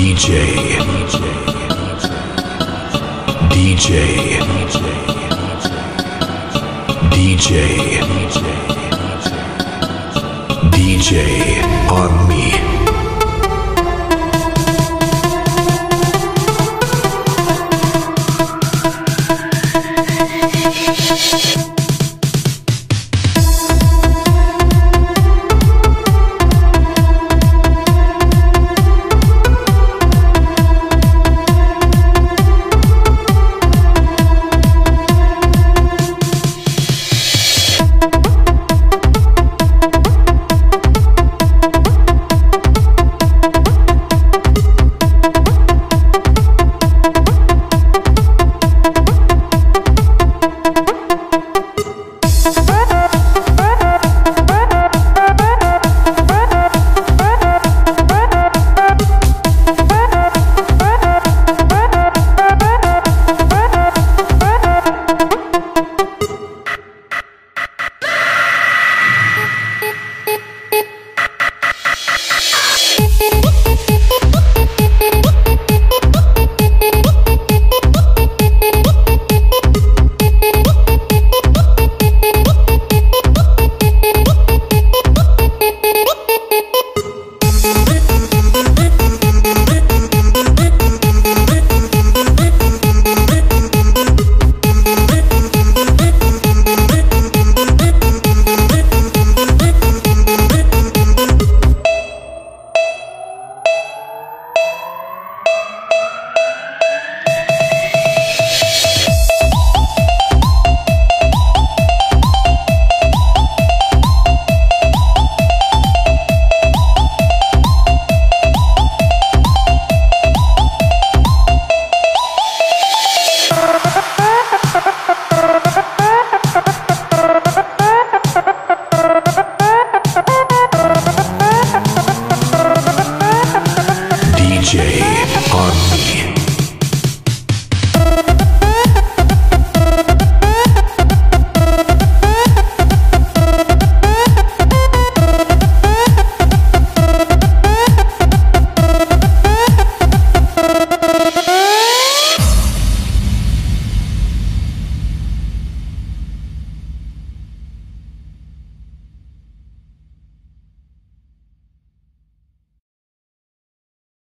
DJ DJ DJ DJ on me Yeah.